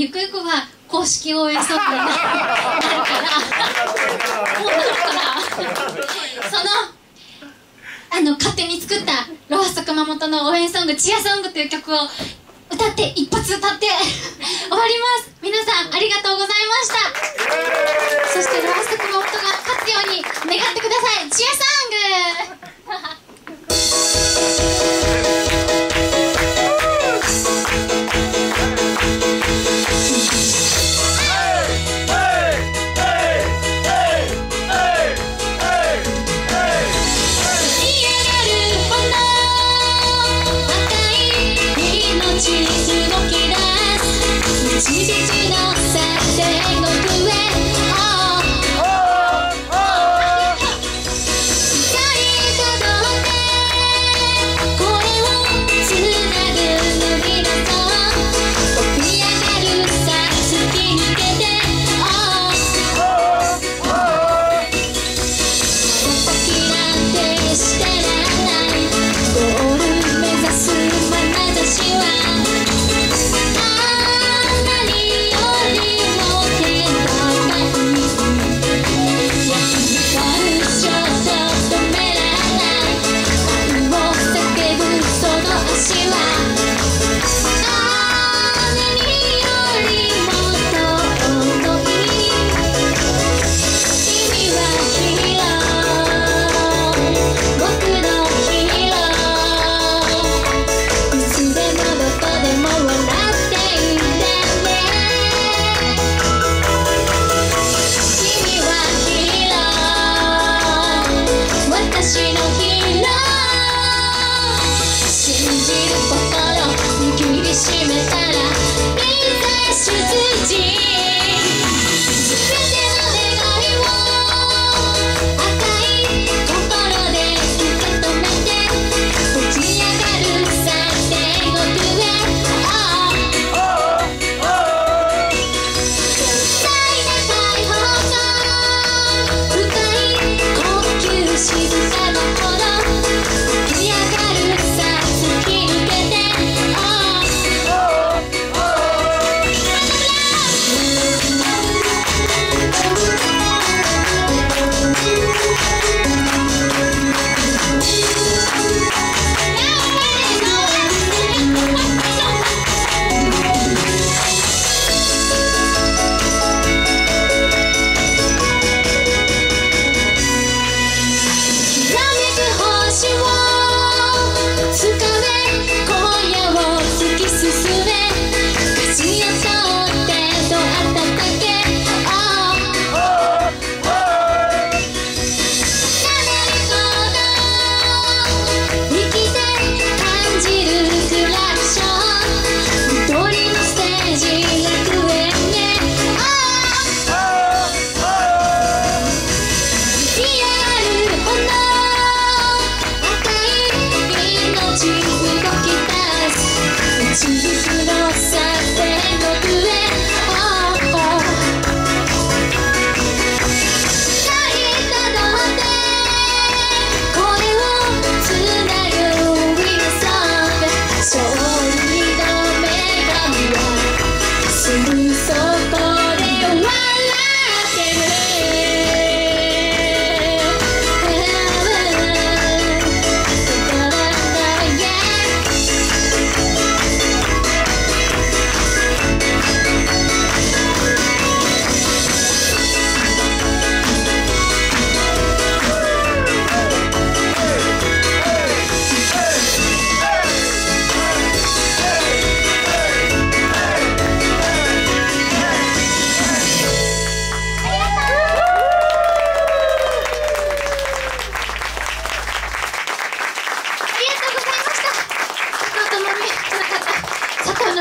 ゆくゆくは公式応援ソングになるからもうなるからそのあの勝手に作ったロハスト熊本の応援ソング「チアソング」という曲を歌って一発歌って終わります。皆さんありがとうございました。そしてロハスト熊本が勝つように願ってください。チアソング！信じる心握りしめたらいざ一緒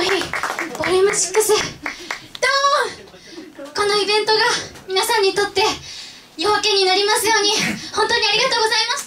ボリューム6ドーンこのイベントが皆さんにとって夜明けになりますように。本当にありがとうございます。